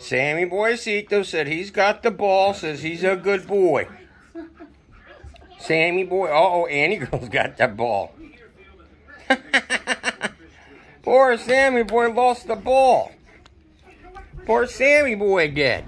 Sammy Boyacito said he's got the ball, says he's a good boy. Sammy boy, uh oh, Annie girl's got the ball. Poor Sammy boy lost the ball. Poor Sammy boy did.